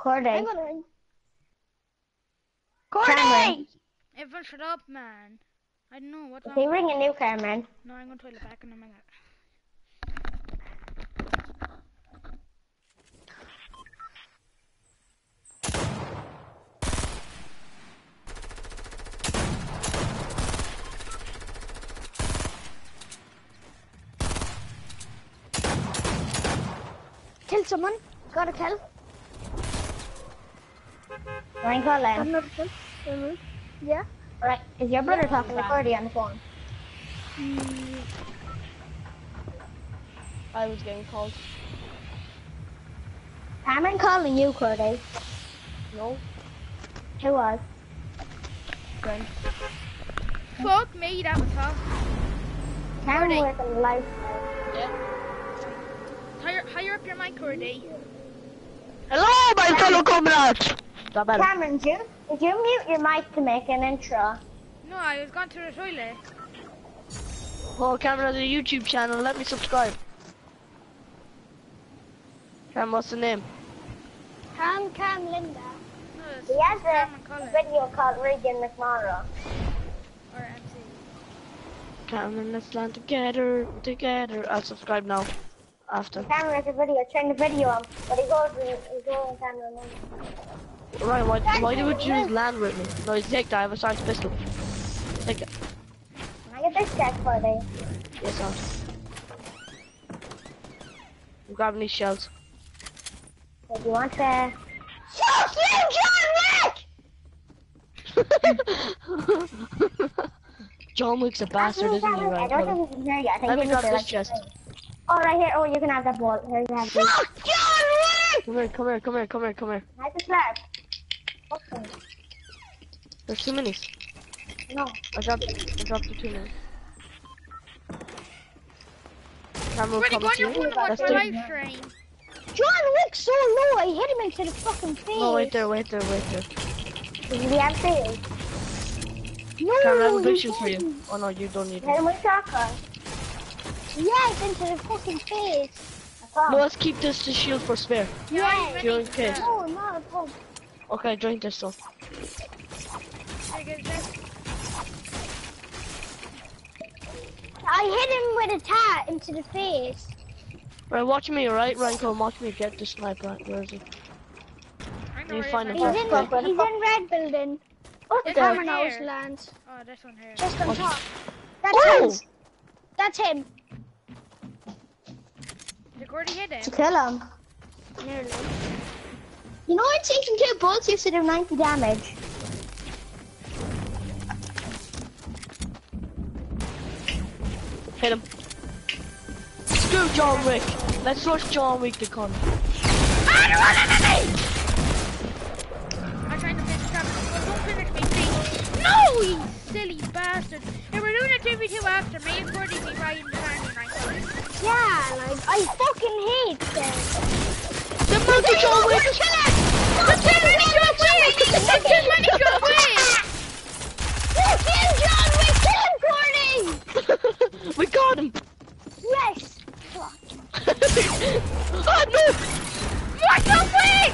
Corday. I'm gonna ring. Cameron. Everyone shut up, man. I don't know what's Is he on. ringing you, Cameron? No, I'm going to toilet back in a minute. Kill someone. Got a kill. Ryan Got Cullen. another kill. Mhm. Yeah. Right, is your brother talking to Cordy on the phone? Mm, I was getting called. Cameron calling you, Cordy. No, Who was? friend. Fuck me, that was tough. Cameron Cordy. working life. Yeah. Higher, higher up your mic, Cordy. Hello, my fellow comrades. That better. Cameron, did you, did you mute your mic to make an intro? No, I was going to the toilet. Oh, Cameron has a YouTube channel. Let me subscribe. Cam, what's the name? Cam, Cam, Linda. No, it's He has Cameron a Cullen. video called Regan McMorrow. Or MC. Cameron, let's land together, together. I'll subscribe now. After. Cameron has a video, turn the video on, but he goes and he's going Cameron. Ryan, why, why do you choose land with me? No, you take that. I have a science pistol. Take it. Can I get this check for you? Yes, Aunt. I'm grabbing these shells. So do you want to... Fuck you, John Wick! John Wick's a bastard, isn't he, I Ryan? don't think we can hear you. I think Let me you grab this like, chest. Oh, right here. Oh, you can have that ball. Here, you have this. Fuck John Wick! Come here, come here, come here, come here, come here. I have the slab? Okay. There's two minis. No. I dropped, I dropped the two minis. Camera Cordy, go coming on to your you. phone watch That's my live stream. John Wick's so low. I hit him into the fucking face. No, wait there, wait there, wait there. Did we have two? No, Camera, I have a you picture for you. Oh no, you don't need Hit it. him with soccer. Yes, into the fucking face. No, let's keep this to shield for spare. Yeah, Yeah. You're okay. No, oh, not a pump. Okay, drink this stuff. I hit him with a tat into the face. Right, watch me, right, Ryan, come watch me get the sniper. Where is he? I know You find it it is. He's in, the he's in red building. What It's the? over Cameron House here. lands. Oh, this one here. Just on What? top. That's Oh! him. That's him. Did Cordy hit To him? kill him. Nearly. You know it takes him two bullets used to do 90 damage. Hit him. Screw John Wick. Let's rush John Wick to con. I'm trying to finish Cameron. Well, don't finish me, please. No, you silly bastard. If we're doing a 2v2 after, me and Cordy be riding the army right now. Yeah, like, I fucking hate them. The monkey John Wick! The 10 minute John Wick! The 10 minute John Wick! Kill John Wick! Kill him, Corny! we got him! Yes! oh no! What John Wick?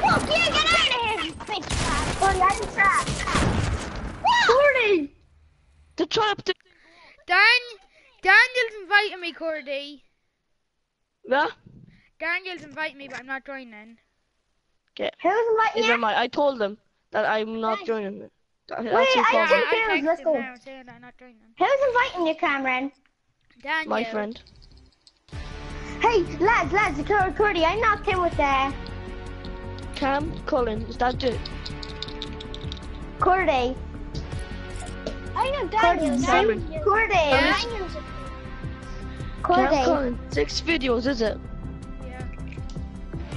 Fuck you, get out of here, bitch trap! Oh, that's a trap. Cordy! The trap thing. Dan, Daniel's inviting me, Cordy. Yeah? Daniel's inviting me, but I'm not joining. Okay. Who's inviting Never you? mind. I told them that I'm not joining it. That- Wait, That's I your Yeah, think- problem. I confused, let's go. now saying I'm not joining. Who's inviting you, Cameron? Daniel. My friend. Hey, lads, lads, Cur- Curdy, I knocked him with the Cam Cullen. Is that it? Corday. I know Daniel. Simon. Daniel. Corday. Cam Corday. Cullen. Six videos, is it?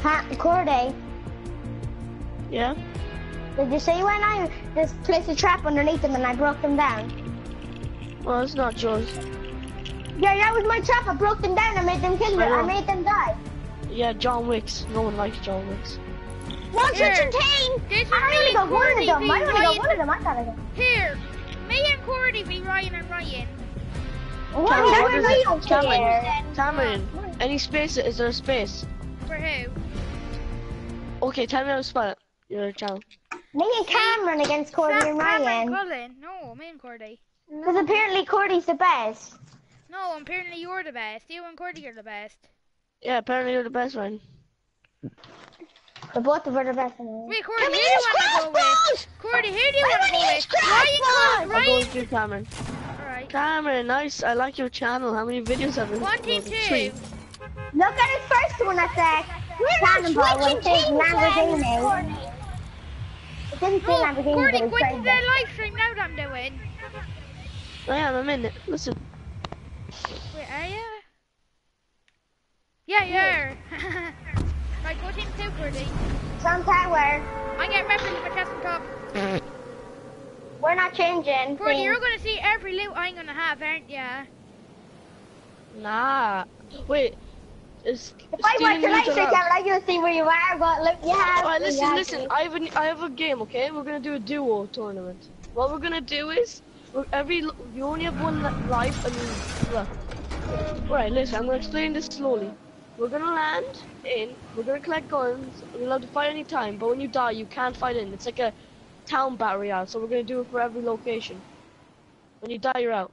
Yeah. Ha- Corday. Yeah? Did you see when I just placed a trap underneath them and I broke them down? Well, it's not yours. Yeah, that was my trap. I broke them down. I made them kill I. I made them die. Yeah, John Wick's. No one likes John Wick's. Not Here. such a team! This is I me only and got one of Cordy them. v I only got one of them. I got it. Here, me and Cordy be Ryan and Ryan. What? Cameron, what Cameron, it? don't Cameron. Cameron. Any space? Is there a space? For who? Okay, tell me how to spell it. Your channel. Me and Cameron against Cordy Sam, and Cameron, Ryan. Cullen. No, me and Cordy. Because apparently Cordy's the best. No, apparently you're the best. You and Cordy are the best. Yeah, apparently you're the best one. The both of us are the best. anyway. Wait, Cordy, Can who do you want to go with? crossbows? Cordy, who do you want to go with? Ryan, crossbows! Cullen, I'm Ryan. going to Cameron. Alright. Cameron, nice. I like your channel. How many videos have you One, two, uploaded? Three. Look at his first one at the cannonball when it says Lamborghini. It didn't say No, Lamborghini, Cordy, but it quit said the live stream now that I'm doing. I am, I'm in it. Listen. Wait, are you? Yeah, you are. right, go team two, Cordy. Some tower. I get reference for chest and top. We're not changing. Cordy, things. you're gonna see every loot I'm gonna have, aren't ya? Nah. Wait. Is If I watch your live stream, allowed? I'm gonna see where you are, but look you have. Alright, listen, have. listen. I have a, I have a game, okay? We're gonna do a duo tournament. What we're gonna do is, we're, every you only have one life, and you, look. Alright, listen. I'm gonna explain this slowly. We're gonna land in. We're gonna collect guns. We're allowed to fight any time, but when you die, you can't fight in. It's like a town battle royale. So we're gonna do it for every location. When you die, you're out.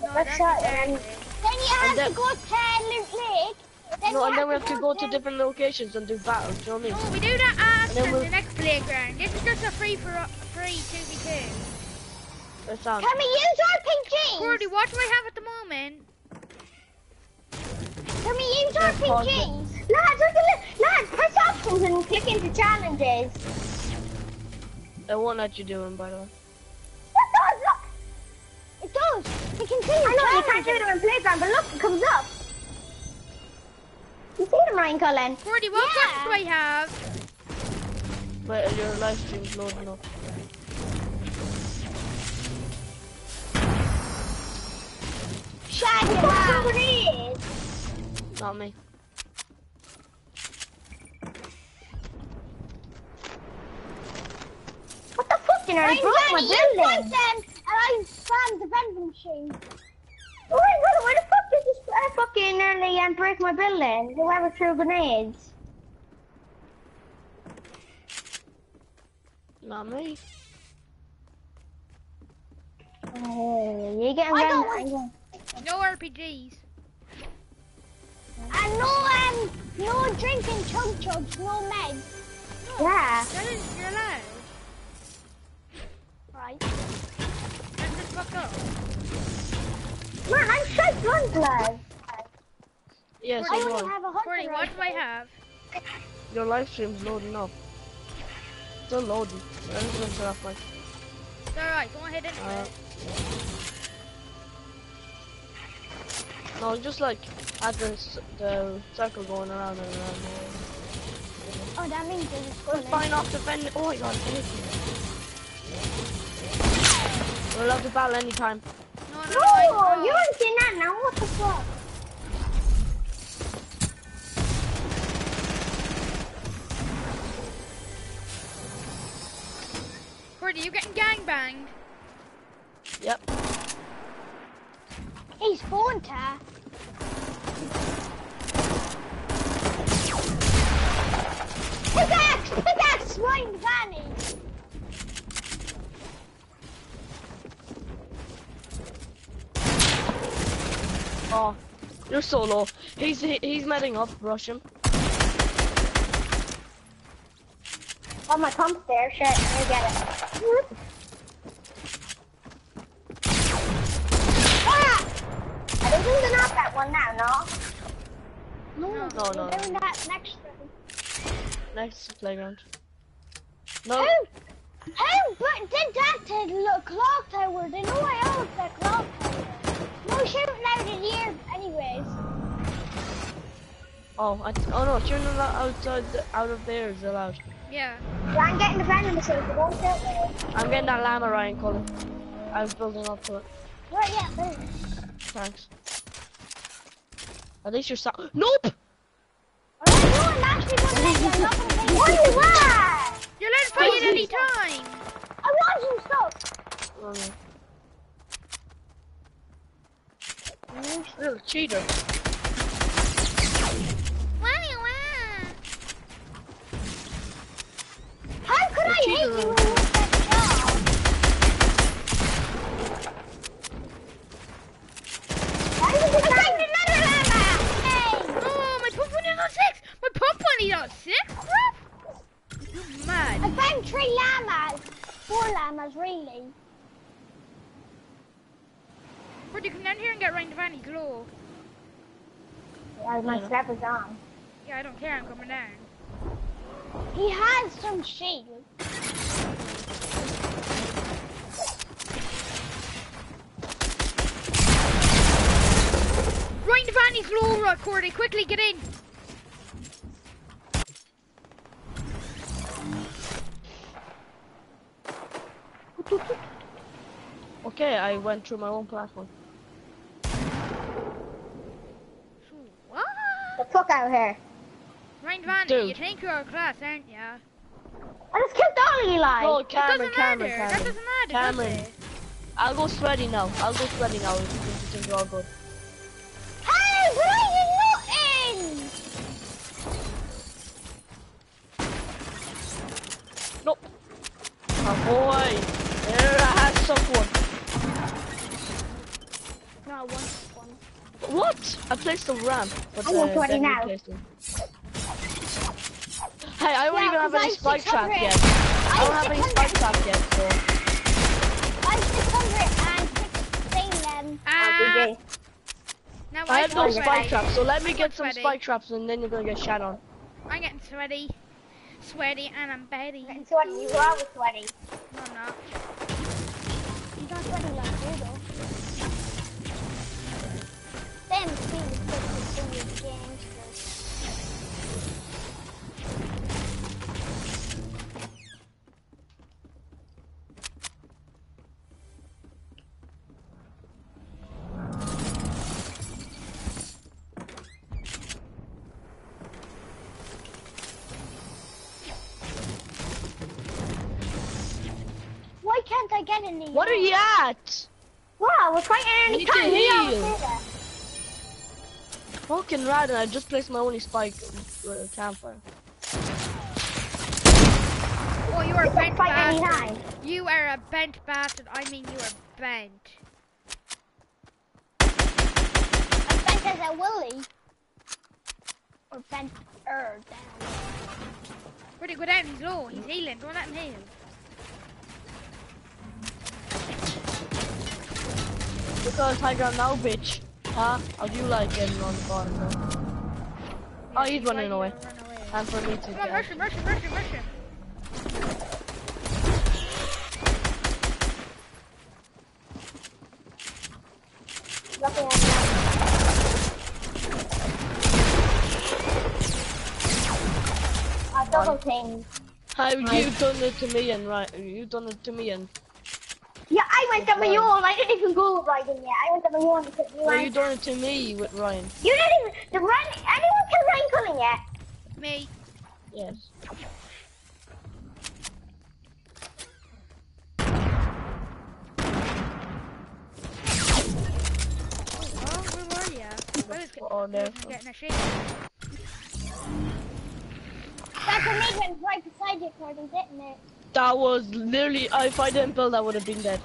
No, Let's that's start, exactly. um, Then you have to go to Loot Lake. Then No, and then we have to go to to different locations and do battles. Do you know what I mean? No, we do that after then we'll- the next playground. This is just a free for free two v two. That sounds. Can we use RPGs? Cordy, what do I have at the moment? Can we use Yeah, pause it. RPGs? Lads, look at it. Lads, press options and click into challenges. I won't let you do them, by the way. That does, look. It does. We can see I know, you it. can't do it on playground, but look, it comes up. You see them, Ryan Cullen? Cordy, what Yeah. guns do I have? But your live stream's loading up. Shaggy man. Not me. What the fuck, you know, I I'm broke my Danny, you building. Point them, and I found the vending machine. Wait, wait, where the fuck did this I fucking nearly um, break my building? Whoever threw grenades. Not me. Oh, you getting I gun- don't I'm No RPGs. And no, um, no drinking chug jugs, no meds. Yeah. That is, you're allowed. That's just fucked up. Man, I'm straight guns, lad. Yes, I I only won. have a hundred. What do I have? Your live stream's loading up. Still loading. I'm just gonna turn off my. It's alright, go ahead anyway. Uh, no, just like at the the circle going around and around. Oh, that means it's We're going fine off defending. Oh my god, thank you. We're allowed to battle anytime. no, no, No, I- you ain't seen that now. What the fuck? Cordy, you getting gangbanged? Yep. He's phone tap. Pickaxe! Pickaxe! Swine Vanny! Oh, you're so low. He's he, he's medding up. Rush him. Oh, my pump's there. Shit, you get it. Ah! I don't they're not that one now, no? No, No, no, doing no. that next. Next playground. No. Who? Who but did that to the clock tower? They know I own the clock tower. No shooting out in here anyways. Oh, I, oh no, shooting allowed outside, the, out of there is allowed. Yeah. Yeah, I'm getting the vending machine, so don't shoot me. I'm getting that llama Ryan Cullen. I was building up to it. Right, yeah, boom. Thanks. At least you're so- Nope! Alright, no, I'm actually gonna let you. You cheater. Wow, wow! How could I hate you another? Hey! Oh, my pump went six! My six, mad. I found three llamas. Four llamas, really. Would you come down here and get Ryan Devani glow? Yeah, my Yeah. strap is on. Yeah, I don't care, I'm coming down. He has some shield. Ryan Devani's low, right, Cordy, quickly get in. Okay, I went through my own platform. What? The fuck out here. Ryan Devani, Dude. you think you're a class, aren't ya? I just killed all Eli. No, It Cameron, doesn't Cameron, matter, that Cameron. doesn't matter, Cameron. does it? I'll go sweaty now. I'll go sweaty now if you think you're all good. What? I ramp. But, I'm uh, sweaty then now. Hey, I don't Yeah, even have 'cause any I spike trap 600. yet. I don't have any 600. spike trap yet, so. I'm 616 them. Ah, DJ. now I have no spike sweaty. traps, so let me get some Sweaty. spike traps and then you're gonna get shot on. I'm getting sweaty. Sweaty and I'm Betty. I'm sweaty. You are sweaty. No, I'm not. You don't sweaty like Why get in the What are you at? Wow, we're fighting any Need to time. We heal. Fucking rad, and I just placed my only spike uh, campfire. Oh, you are a bent bastard. time. You are a bent bastard. I mean, you are bent. I'm bent as a willy. Or bent er down. Where'd he go down? He's low. He's healing. Don't let him heal. Because high ground now, bitch. Huh? How do you like getting on the bottom? though? Oh, he's running away. Run away. Time for me to Come on, get. rush him, rush him, rush him, rush him. Nothing on. Uh, double team. Hi, you done it to me and right. You done it to me and. Yeah, I went up to my own. I didn't even go right in yet. I went to my own because you Well, you went. done it to me with Ryan. You didn't even. The run. Anyone can run coming yet? Me. Yes. Oh, oh where were ya? I was We're all there. getting a shake. That's a mid went right beside you, Cody, didn't it? That was literally. If I didn't build, I would have been dead.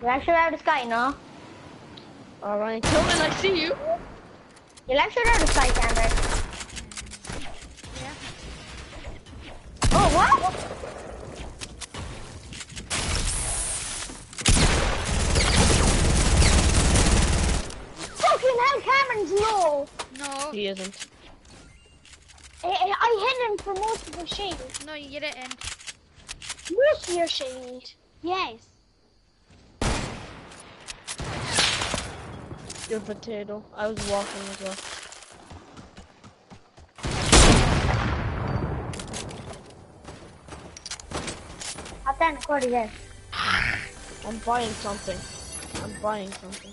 You like shoot out of the sky, no? All right, kill me. I see you. You like shoot out of the sky, Cameron? Yeah. Oh, what? Fucking hell, Cameron's low. No, He isn't. I, I I hit him for most of the shield. no, you didn't. Most of your shield. Yes. Your potato. I was walking as well. I've done a quarter there. I'm buying something. I'm buying something.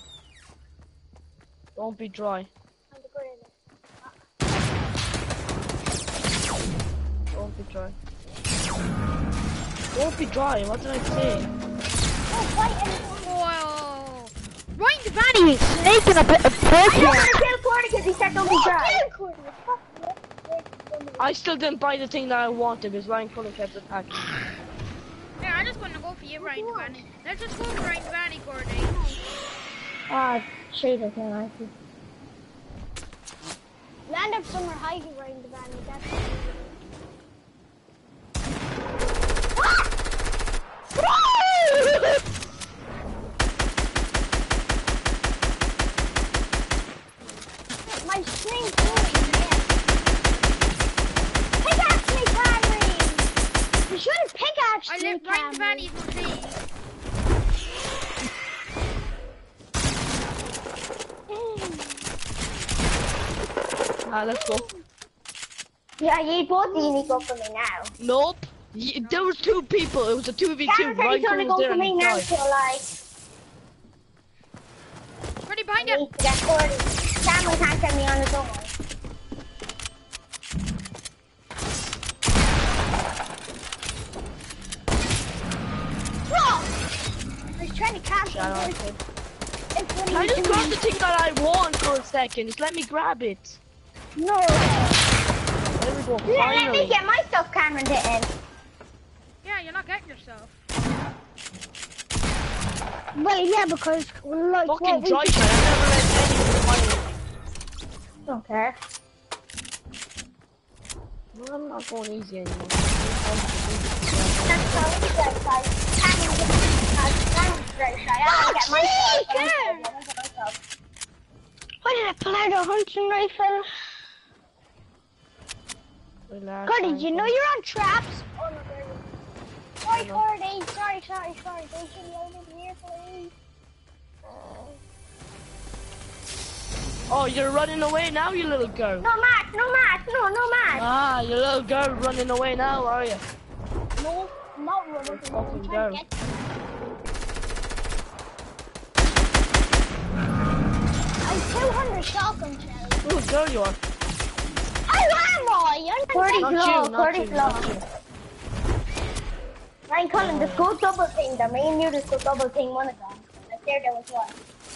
Don't be dry. Don't be dry. Don't be dry. What did I say? Whoa. Ryan Devani is snaking a bit of I'm gonna kill Cordy because he said don't be dry. I still didn't buy the thing that I wanted because Ryan Cullen kept attacking. Yeah, I'm just gonna go for you, Ryan Devani. Let's just go for Ryan Devani, Cordy. Ah, cheaters, man. I see. Land up somewhere high around the valley. That's my screen's moving. Yeah. Pickaxe me, Cameron. You should have pickaxed I me, live right in Cameron. Vanny's tree. Ah, let's go. Yeah, you both need to go for me now. Nope. Y- There was two people. It was a two v two. Cameron said Ryan he's gonna go for me now, so like, Pretty I behind you. need to get 40. Cameron can't send me on his own. I was trying to catch Shut him. I just grabbed the thing that I want for a second. Just let me grab it. No. There we go. You didn't let me get my stuff, Cameron didn't. Yeah, you're not getting yourself. Well, yeah, because like Fucking what we dry shot. I never let anything find Don't care. me. I'm not going easy anymore. That's how we get like, Cameron gets Cameron's very shy. I don't get my. I get- I don't get my. Why did I pull out a hunting rifle? Relax, Cody, I'm you know you're on traps? Oh no, there you go. Sorry, know. Cody. Sorry, sorry, sorry. They should load in here, please. Oh, you're running away now, you little girl. No match, no match, no, no match. Ah, you little girl running away now, are you? No, I'm not running. Fucking I'm trying to get. I'm 200 shotgun shells. Little girl you are. How am I? I'm Forty Not low, you, forty you, low. Ryan Cullen, the school double thing, the me and you, the school double thing, one of them. I there, there was one.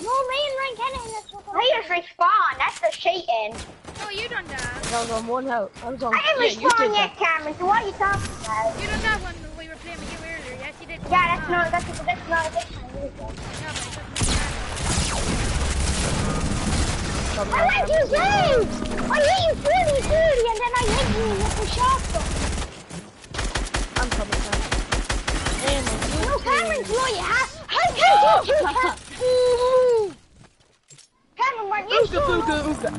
No, me and Ryan Kennedy. That's what I just respawn, that's the cheating. Oh, you done that. I was on one health. I was on. I didn't yeah, respawn yet, that. Cameron, so what are you talking about? You done that one when we were playing with you earlier. Yes, you did. Yeah, that's not, that's, that's not a good time. No, but it doesn't matter. I on, went too late! I hit you 40 30 and then I hit you with the shotgun. I'm coming, Sam. Hey, my No, dude. Cameron's right. How, how can you do that? Cameron, weren't you Ooga so booga ooga.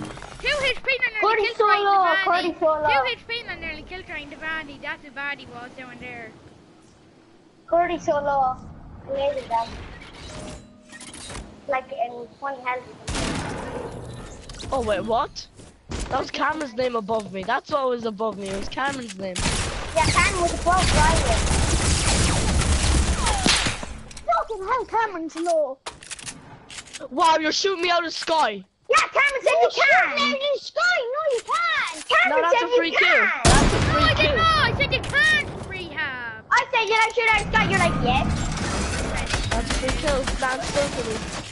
Two HP and Cordy nearly killed Ryan solo, Devani. Cordy solo. Two HP and nearly killed Ryan Devani. That's how bad he was down there. Cordy so low. Later them. Like in 20 health. Oh wait, what? That was Cameron's name above me. That's what was above me. It was Cameron's name. Yeah, Cameron was above Ryan. fucking hell, Cameron's law. Wow, you're shooting me out of the sky. Yeah, Cameron said you Out can. in the sky, no you can't. No, Cameron that's said a you free kill. can. That's a No, I free did kill. not. I said you can't rehab. I said you don't shoot out of sky. You're like, yes. That's a free kill. Stand still for me.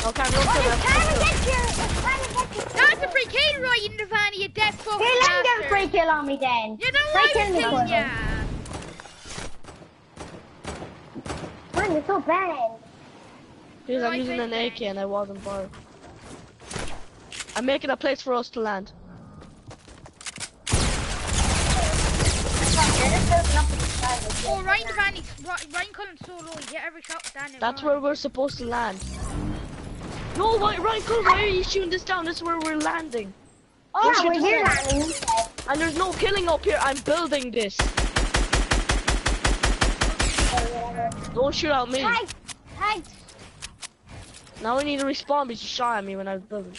Cameron, What don't is kill Cameron me. get your, Cameron get your... That's a free kill, Ryan Devani, you dead fucking Hey, let him get a bastard. free kill on me then. You know Free what kill I'm me, telling ya. Man, you're so bad. Because I'm using an AK and I wasn't fired. I'm making a place for us to land. Oh, Ryan Devani's, Ry- Ryan Cullen's so low, he hit every shot down. That's where we're supposed to land. No, why, right, cool. Why are you shooting this down? This is where we're landing. Oh, Don't we're here landing. And there's no killing up here. I'm building this. Don't shoot at me. Thanks, thanks. Now we need to respawn because you shot at me when I was building.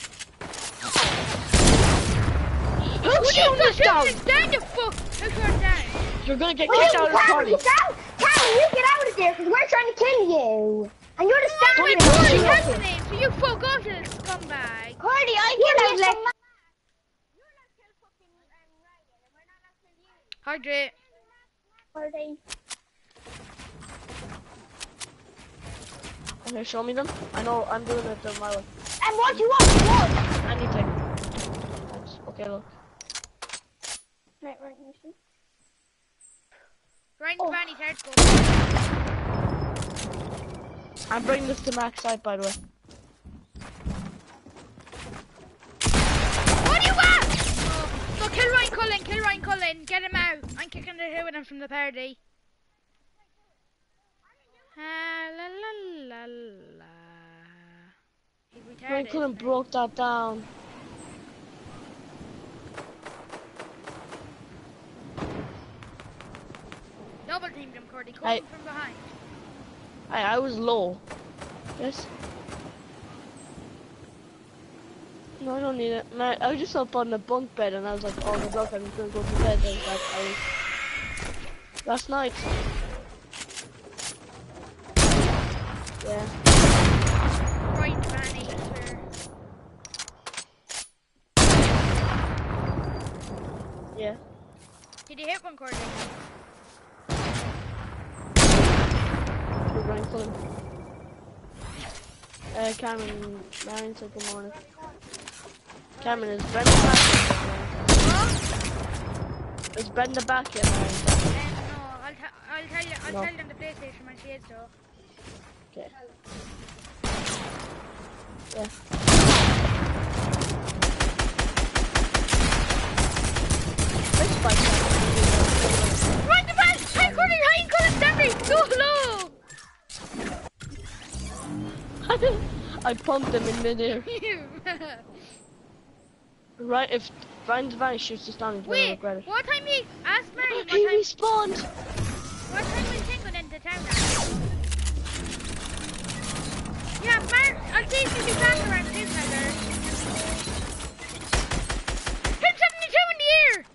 Who's shooting this down? You fuck. Who's shooting down? You're gonna get Wait, kicked out of the party. out. Cameron, you get out of there because we're trying to kill you. And you're the you stamina. Corey, guy. that's the name, so you fuck off, you little scumbag. Cordy, I You give know, you like- Hydrate. Cordy. Okay, show me them. I know I'm doing it the my way. And what you want? What? Anything. Thanks. Okay, look. Right, right, listen. Ryan Oh. Devani's head goes. I'm bringing this to max side, by the way. What do you want? Go kill Ryan Cullen, kill Ryan Cullen, get him out. I'm kicking the two of them from the party. Ah, la la la la. He's Ryan. Cullen broke that down. Double teamed him, Cordy. Come Hey. from behind. I I was low. Yes. No, I don't need it. And I, was just up on the bunk bed and I was like, oh good luck, I'm gonna go to bed. And like, I was... Last night. Yeah. Right, Vanny. sir. Yeah. Did you hit one, Cordy? Cullen. Uh, Cameron, Marion said good morning. Cameron, is Brenda back? What? Is Brenda back yet, Marion? Um, no, I'll, t- I'll tell you. I'll No. tell them the PlayStation when she is though. Okay. Yeah. Let's fight I pumped him in midair. Right, if Ryan Devine shoots us down, Wait, what time you ask Marion He what time, respawned! what time we singled into town now? Yeah, Mar- I'll see if you can back around this Heather. Hit 72 in the air!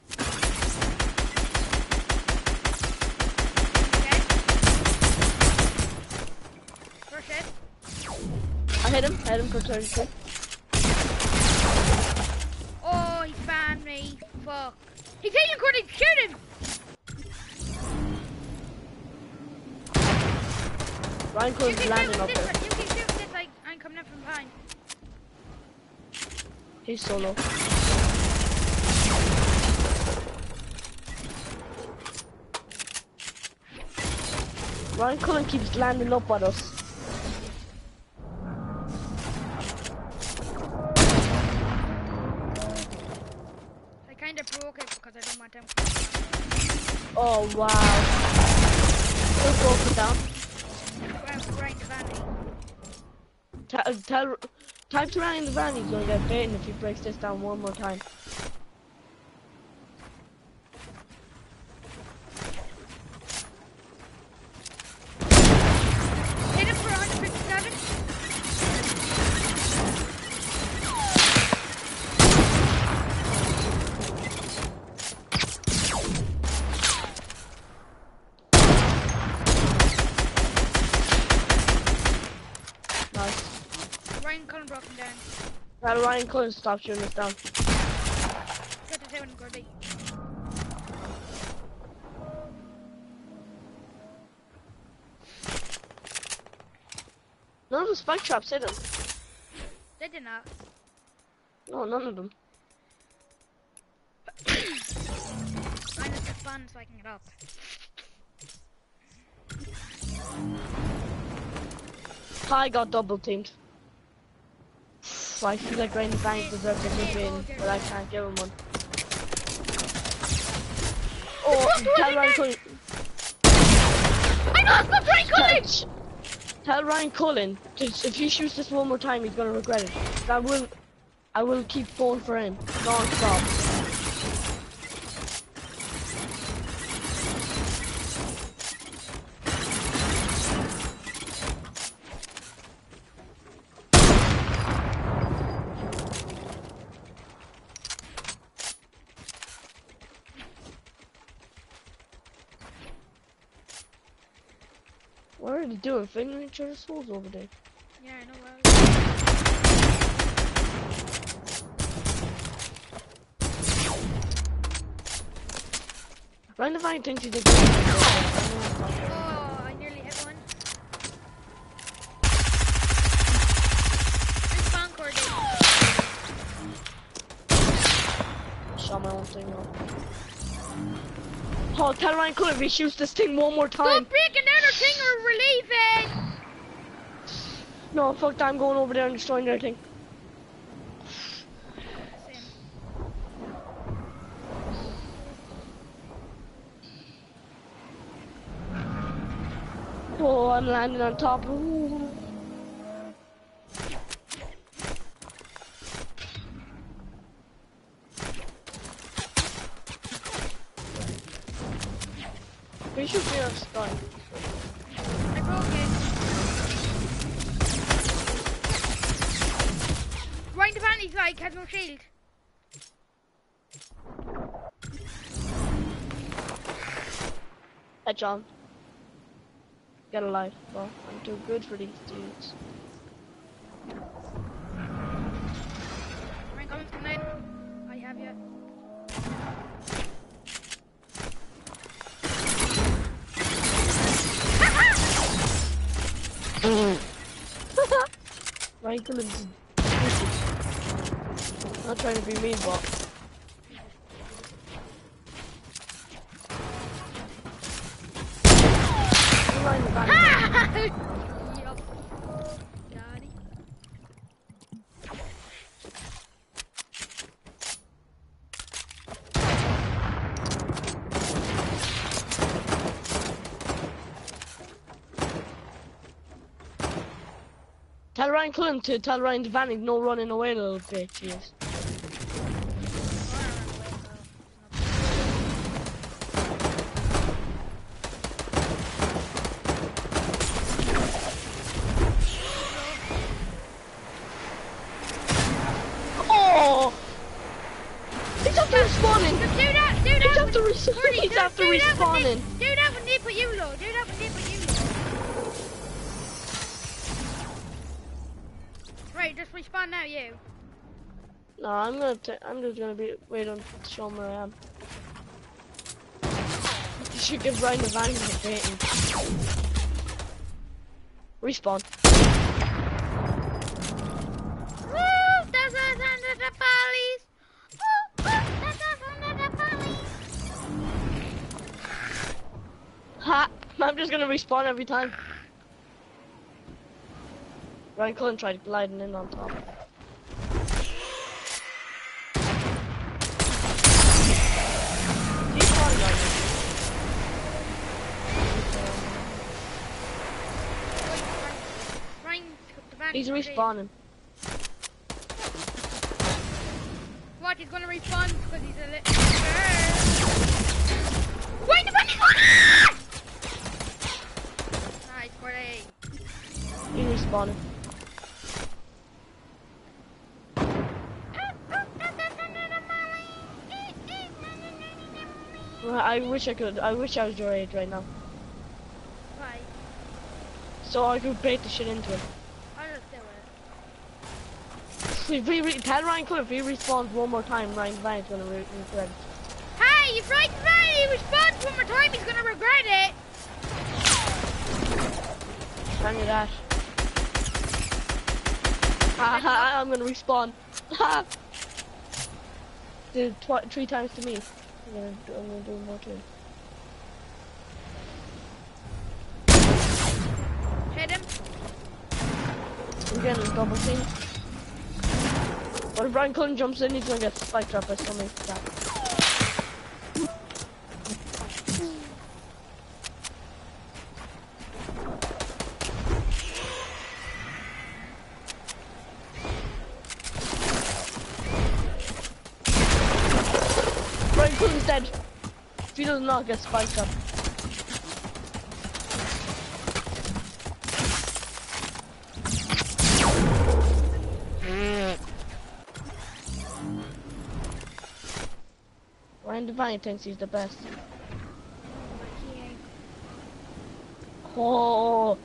Okay. First hit. Him, I hit him for 32. Oh, he spammed me. Fuck. He He's hitting Cordy, shoot him! Ryan can landing up there. you can shoot this, like, I'm coming up from behind. He's solo. Ryan Cullen keeps landing up at us. Wow. He'll broke it down. Type to Ryan in the van he's gonna get bitten if he breaks this down one more time. Ryan Cullen to stop shooting us down. Get the two and None of the spike traps hit him. They did not. No, none of them. Minus the fun spiking it up. Ty got double teamed. I feel like Rainy Bank deserves a good win, but I can't give him one. Oh, tell Ryan Cullen. I know, it's Ryan Cullen! Tell, tell Ryan Cullen, just, if he shoots this one more time, he's gonna regret it. I will, I will keep going for him, non-stop. What are they doing? Fingering each other's souls over there. Yeah, I know well. Ryan Devine thinks he's a good Oh, I nearly hit one. Respawn Cordy. Shot my own thing off. Oh, tell Ryan Cullen if he shoots this thing one more time. Stop breaking or we're leaving! No, fuck that, I'm going over there and destroying their thing. Oh, I'm landing on top. Ooh. John. Get a life. Well, I'm too good for these dudes. Coming from in. I have you. Michael is not trying to be mean, but You mind the back? yup. Daddy. Tell Ryan to Ryan Devanik no running away, a little bitch. I'm gonna. T- I'm just gonna be wait on to show him where I am. You should give Ryan Devanik a baiting. Respawn. Woo! That's us the police. Woo! Woo! That's us under the police. Ha! I'm just gonna respawn every time. Ryan Cullen tried gliding in on top. He's spawning on me. Ryan, the van He's respawning. What? He's gonna respawn because he's a little. Wait, the is Nice, Corey. He's respawning. I wish I could. I wish I was your age right now. Right, So I could bait the shit into him. I'll just do it. If he re- tell Ryan Cullen if he respawns one more time, Ryan Van's gonna re- regret it. Hey, he's right. He responds one more time. He's gonna regret it. Tell you that. Ha ha! I'm gonna respawn. Did three times to me. I'm gonna, do, I'm gonna do more to him. Hit him. I'm getting a double team. If Ryan Cullen jumps in, he's gonna get spiked up by. Yeah. Ryan Cullen's dead. If he does not get spiked up. Ryan Devine thinks he's the best. Oh.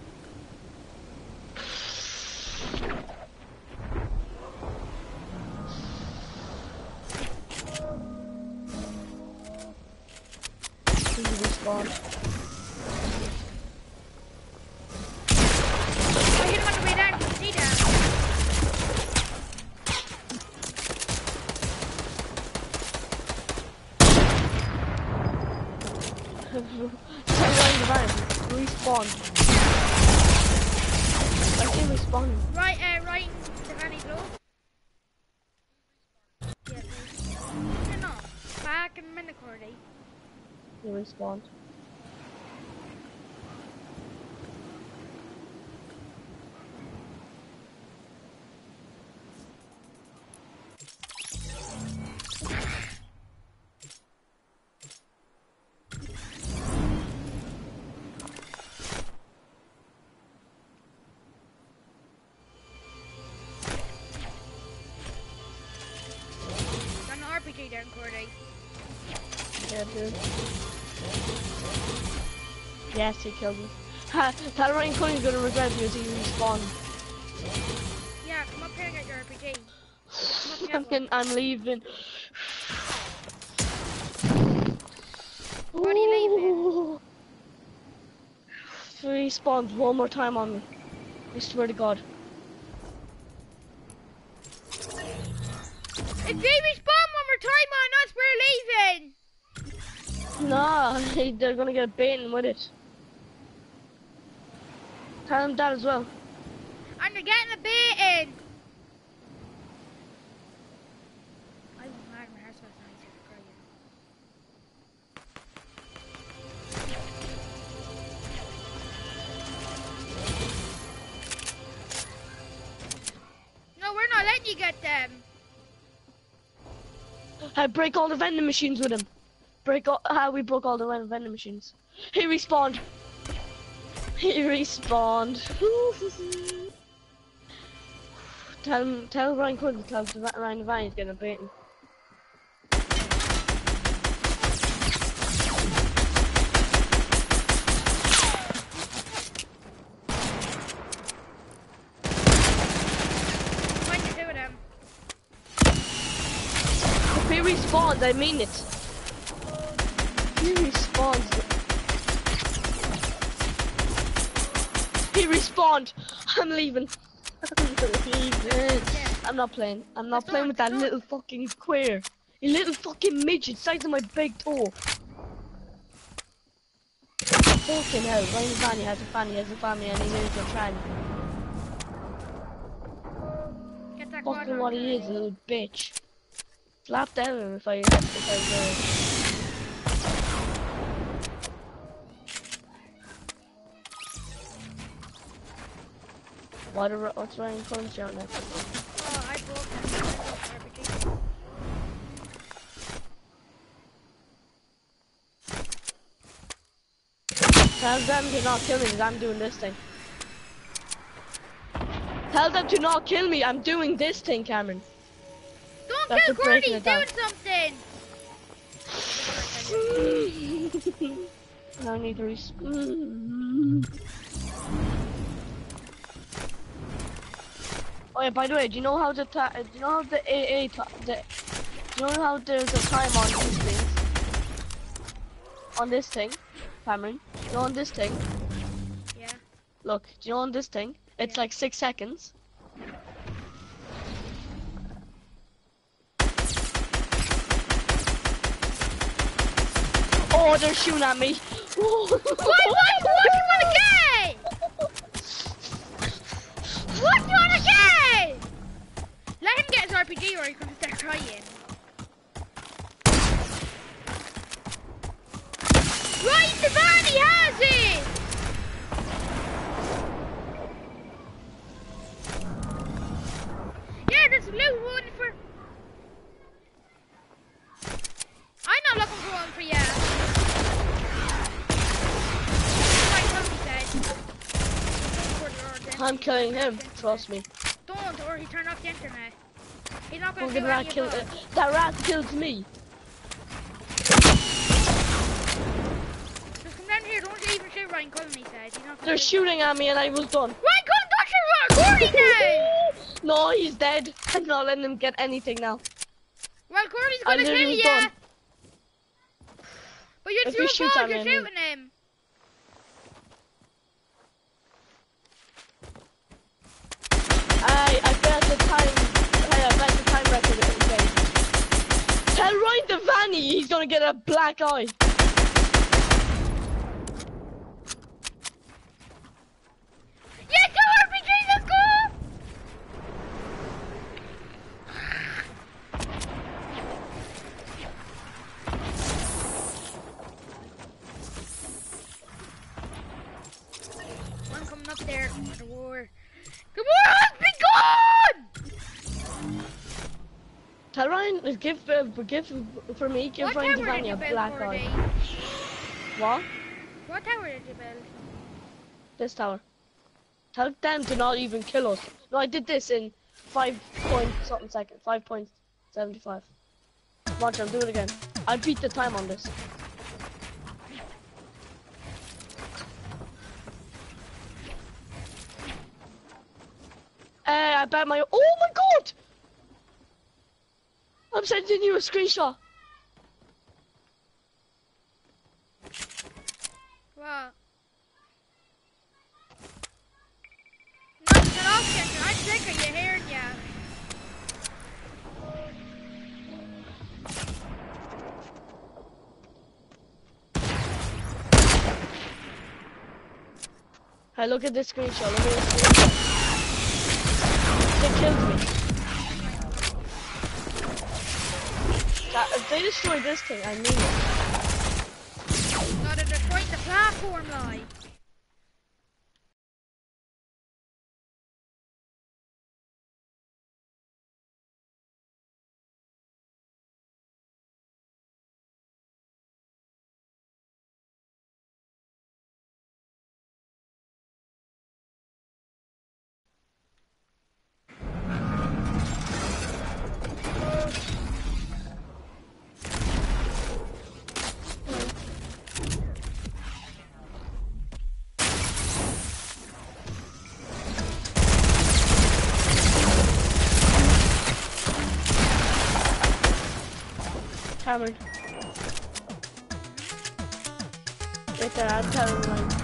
want RPG recording. Yeah, dude. Yes, he killed me. Ha, Ryan Cunning's gonna regret because he respawned. Yeah, come up here and get your RPG. Come up here. I'm, getting, I'm leaving. What are you leaving? He respawned one more time on me. I swear to God. If they respawn one more time on us, we're leaving. Nah, they're gonna get baited with it. Tell him that as well. And they're getting a beating. I was mad when I heard last night. so crying. No, we're not letting you get them. I break all the vending machines with him. Break all. How we broke all the vending machines. He respawned. He respawned. tell him. Tell Ryan Quinn. To tell Ryan Vine is gonna beat him. What you them? If he respawns, I mean it. He respawns. I'm leaving. I'm leaving. I'm not playing. I'm not playing with that little fucking queer. You little fucking midget, size of my big toe. Fucking hell, Ryan Fanny has a fanny, has a family, and he lives a tranny. Get that Fucking what he is, a little bitch. Slap down him if I if I What are, what's Ryan Cullen shouting at? Oh, I broke them. I broke the RPG. Tell them to not kill me because I'm doing this thing. Tell them to not kill me, I'm doing this thing, Cameron. Don't That's kill a breaking Cordy, it he's down. doing something. no need to res- Oh yeah, by the way, do you know how the ta- uh, do you know how the AA the do you know how there's a time on these things? On this thing, Cameron. You know on this thing? Yeah. Look, do you know on this thing? It's like six seconds. Oh, they're shooting at me. What, what, what do you want to get? RPG or going to start crying. Right, he has it! Yeah, there's a blue one for... I'm not looking for one for you. Like Tommy said. For the order. I'm killing him. Trust me. Don't, or he turned off the internet. He's not gonna rat any kill. of Uh, that. rat killed me. Just come down here, don't even shoot Ryan Cullen, he said. He's not gonna They're shooting at me, and I was done. Ryan Cullen, don't shoot Corey now! No, he's dead. I'm not letting him get anything now. Well, Corey's gonna kill you. done. But you're If too far, you're shooting him. I I bet the time. Record in the. Tell Ryan the Vanny he's gonna get a black eye. Yeah, go Tell Ryan give uh, give for me give What Ryan tower the did Vanny you a black eye. What? What tower did you build? This tower. Tell them to not even kill us. No, I did this in five point something seconds. Five point seventy five. Watch, I'll do it again. I beat the time on this. Uh, I bet my. Oh my god! I'm sending you a screenshot. What? No, get off, Ginger. I'm sick of you hearing ya. Hey, look at this screenshot. Look at this screenshot. They killed me. That, if they destroy this thing, I mean it. Gotta destroy the platform, like. Right there, I'm telling you.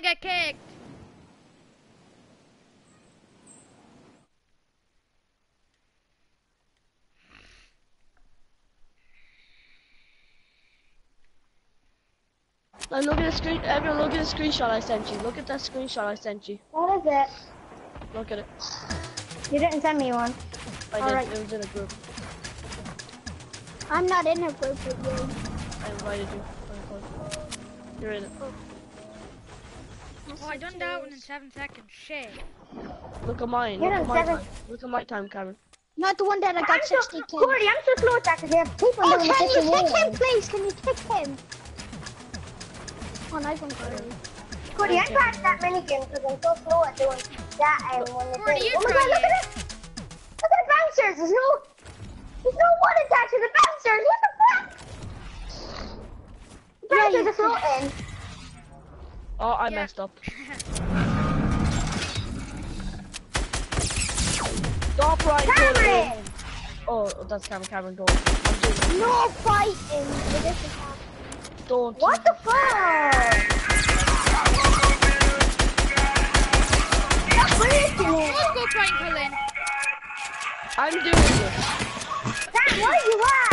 Gonna get kicked. Now look at the screen. Everyone, look at the screenshot I sent you. Look at that screenshot I sent you. What is it? Look at it. You didn't send me one. I did. Alright. It was in a group. I'm not in a group with you. I invited you. Fine, fine. You're in it. Oh, I done that one in seven seconds. Shit. Look at mine. You're Look at my seven. time. Look at my time, Cameron. Not the one that I I'm got so, 60 kills. Cordy, I'm so slow at that because they have people Oh, doing the can you 51. kick him, please? Can you kick him? Oh, nice one, Corey. Cordy, I tried that many games because I'm so slow at doing that and when the Cordy, thing. Oh my god, look at it! Look at the bouncers! There's no, there's no one attached to the bouncers! What the fuck? The bouncers you are floating. Oh, I Yeah. messed up. Stop right Cameron! Oh, that's Cameron. Cameron, don't. I'm. No fighting. But this is happening. Don't. What the fuck? Stop breaking it! Let's go try and kill in. I'm doing it. Sam, where you at?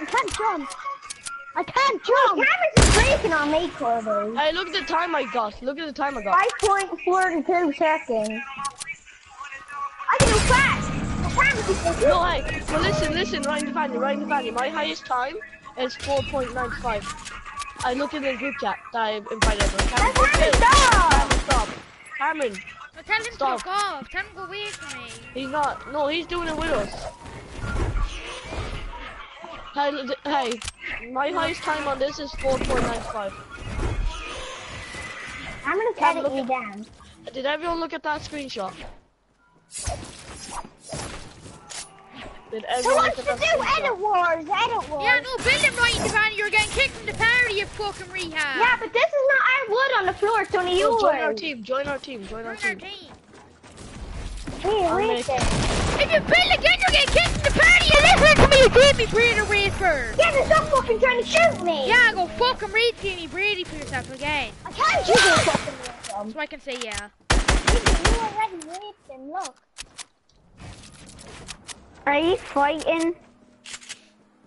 I can't jump. I can't Oh, jump. Cameron's just breaking on me, Cordy. Hey, look at the time I got. Look at the time I got. 5.42 seconds. I can do fast! The time is equal No, hey. Well, listen, listen. Right in the family. Right in the family. My highest time is 4.95. I look in the group chat that I invited everyone. Cameron, That's chill. stop! Cameron, stop. Cameron, Well, tell him to Stop. fuck off. Tell him to go away from me. he's not. No, he's doing it with us. Hey, hey. My highest time on this is 4.95. I'm gonna Cam, edit look you at- down. Did everyone look at that screenshot? Did Who wants look to at do screenshot? edit wars? Edit wars. Yeah, no, build him right in the van. You're getting kicked from the party, you fucking rehab. Yeah, but this is not our wood on the floor, it's only No, yours. join our team. Join our team. Join our Join our team. team. Hey, wait make- there. If you fail again, you're getting kicked in the party. You listen to me, you gave me Brady Yeah, there's some fucking trying to shoot me. Yeah, go fucking read Jimmy Brady for yourself again. I can't shoot you fucking with them. So I can say yeah. You already raped him, look. Are you fighting?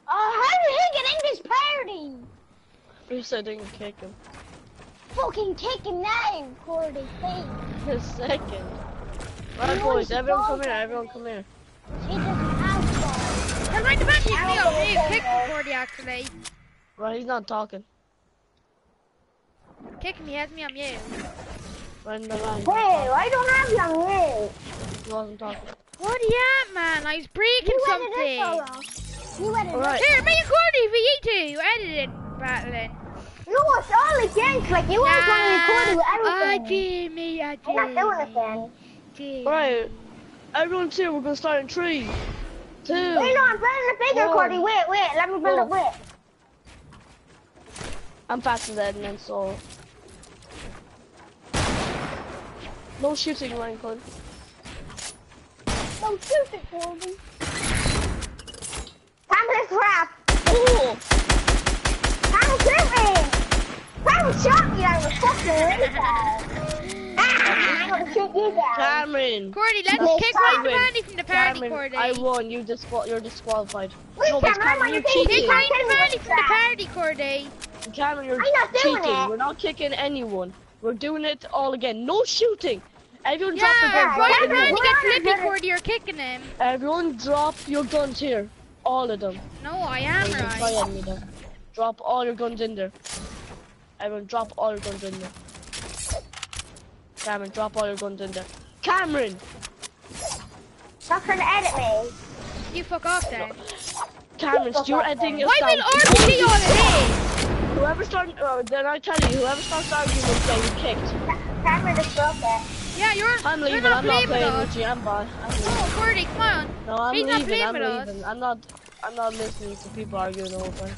Oh, how did he get in this party? You I didn't kick him. Fucking kick him now, Cordy, please. A second. Right, boys, everyone come here, everyone come here. He doesn't have Tell right the man kicked me oh, off. He kicked Cordy actually. Right, he's not talking. Kick me, has me on mute. Right in the line. Hey, I don't have you on you. He wasn't talking. What are you at, man? I was breaking You something. solo. You edited Alright. Here, me and Cordy for you two. Edited battling. No, it's all against, like, you weren't going to record with I everything. did me, I did. I'm not doing it then. Right, everyone's here, we're gonna start in three, two, Wait, no, I'm building a bigger. Cordy. Wait, wait, let me build it. Wait. I'm faster than them, so. No shooting, Lincoln. Don't shoot it, Cordy. Time to crap. Oh! Time to shoot me. Time to shot me. I was fucking Cameron! Cordy, let's Yes, kick Ryan Cameron. From the party, Cameron, Cordy. I won, you disqual you're disqualified. Wait, no, Cameron, Cameron, you're team. Kick cheating. Ryan Tell me Vandy from the party, Cordy. Cameron, you're I'm not doing cheating. it. We're not kicking anyone. We're doing it all again. No shooting! Everyone drop Yeah, your if guns. Ryan Cameron, Vandy gets on flippy, another- Cordy, you're kicking him. Everyone drop your guns here. All of them. No, I am You right. fire at there. Drop all your guns in there. Everyone, drop all your guns in there. Cameron, drop all your guns in there. Cameron! Stop trying to edit me. You fuck off then. Cameron, you're editing Why yourself. will RPG all it Whoever starts, uh, then I tell you, whoever starts arguing with you, you kicked. Cameron just broke it. is? Yeah, you're, I'm you're leaving, not I'm not playing with with you, I'm bye. I'm leaving. Oh, Cordy, come on. No, I'm He's leaving, playing I'm leaving. I'm not, I'm not listening to people arguing over.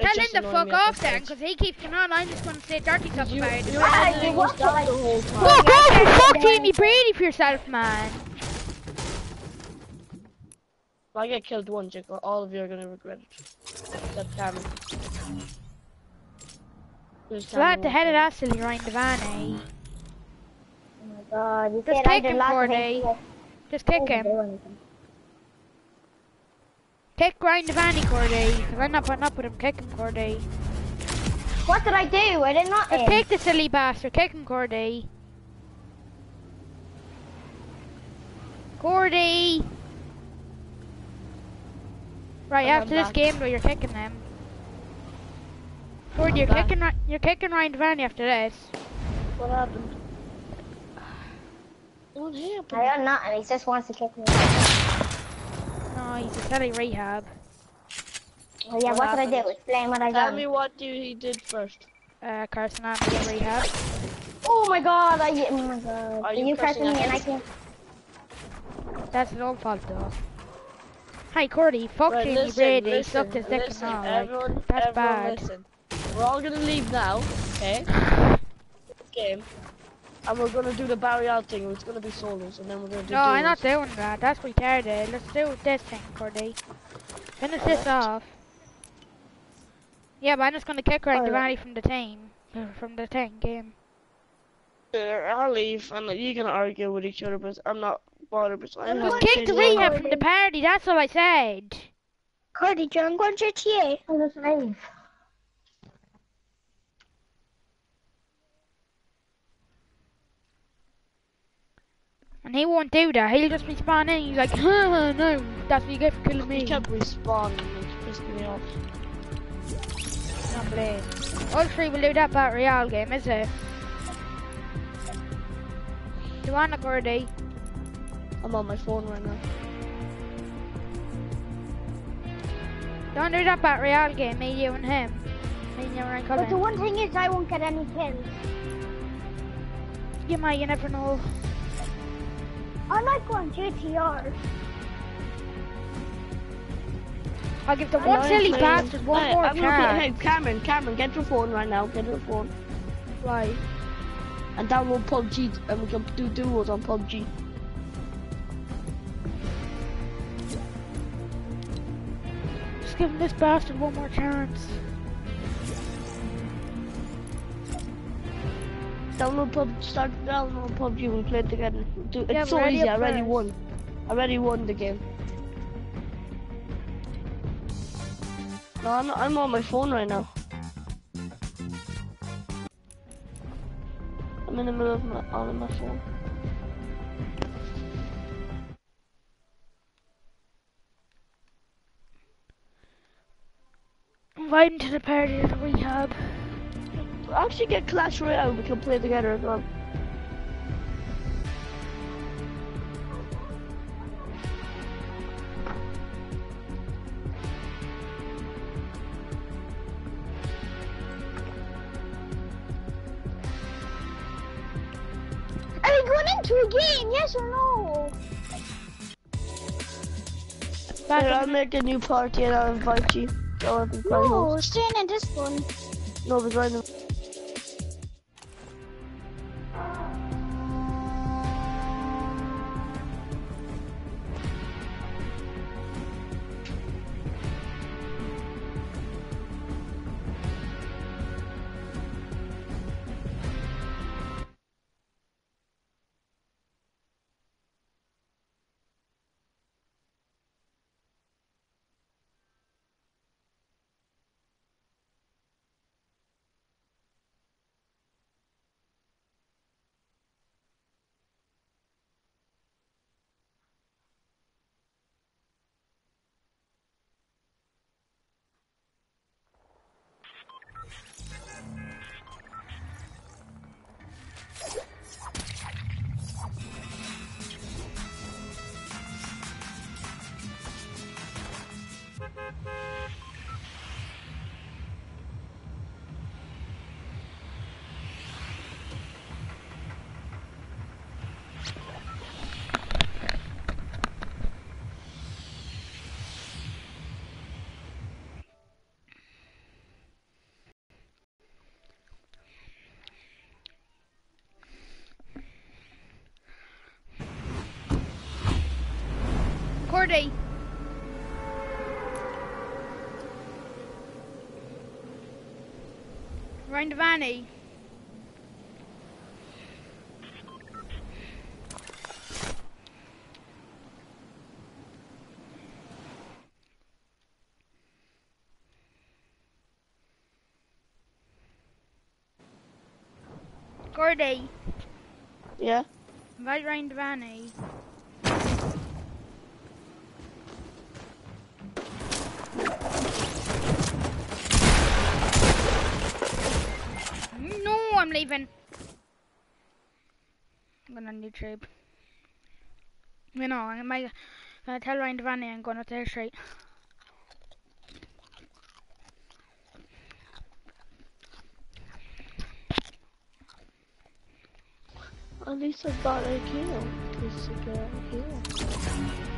Tell It's him just to fuck off this then, because he keeps going on. I'm just going to say dirty stuff You, about it. you're Ah, you us watch like- the whole time. Fuck off and fuck Yeah. Jamie Brady for yourself, man. If I get killed one, Jake, all of you are gonna regret it. Except Cameron. There's So I had to Cameron head it one. out silly Ryan Devane. Oh my god, you Just said kick him, lots of Cordy. Just kick him. Do anything. Kick Ryan Devane, Cordy. Because I'm not putting up with him. Kick him, Cordy. What did I do? I did Just nothing. kick the silly bastard. Kick him, Cordy. Cordy! Right, I'm after this back. game though, you're kicking them. Cordy, I'm you're back. kicking, Ry- you're kicking Ryan Devane after this. What happened? What happened? I got nothing. He just wants to kick me. No, he's a silly rehab. Oh, yeah, What what, did I do? Explain what I Tell done. me what you, he did first. Uh, Carson, I'm in rehab. Oh my god, I oh my god. Are Are you you pressing me and I can't. That's an old fault though. Hi, Cordy. Fuck Right, Jamie listen, Brady. listen, Sucked his dick listen, and all. everyone, Like, that's everyone bad. listen. We're all gonna leave now, okay? Game. And we're gonna do the Barry out thing. It's gonna be solos, and then we're gonna do No, I'm not duos. doing that. That's retarded. Let's do this thing, Cordy. Finish this off. Yeah, but I'm just gonna kick Ryan Alright. Devane from the team. From the team game. Uh, I'll leave, and you can argue with each other, but I'm not bothered. But I Just have kick the to- rehab from the party. That's all I said. Cordy, John, go to GTA. I'll just leave. And he won't do that. He'll just respawn in. He's like, huh, no. That's what you get for killing me. He kept respawning, and it pissed me off. Not playing. All three will do that Battle Royale game, is it? Do you want a Cordy? I'm on my phone right now. Don't do that Battle Royale game, me, you, and him. Me and you and But the one thing is, I won't get any kills. You might, you never know. I like on GTR. I give the one silly bastard one hey, more I'm chance. Hey, Cameron, Cameron, get your phone right now. Get your phone. Right. And download PUBG, and we can do duos on PUBG. Just give this bastard one more chance. Download pub, start download PUBG. We play it together. Do, it's so easy. I already won. I already won the game. No, I'm, I'm on my phone right now. I'm in the middle of my on my phone. Invite him to the party at the rehab. Actually, get Clash Royale. We can play together as well. Are we going into a game? Yes or no? Back I'll make a new party and I'll invite you. So I'll be playing No, we're staying in this one. No, but right now. Ryan Devaney. Cordy. Yeah. Invite Ryan Devaney. No, I'm going on YouTube. You know, I'm gonna, gonna tell Ryan Devaney I'm going up there straight. At least I got a kill. At least I got a kill.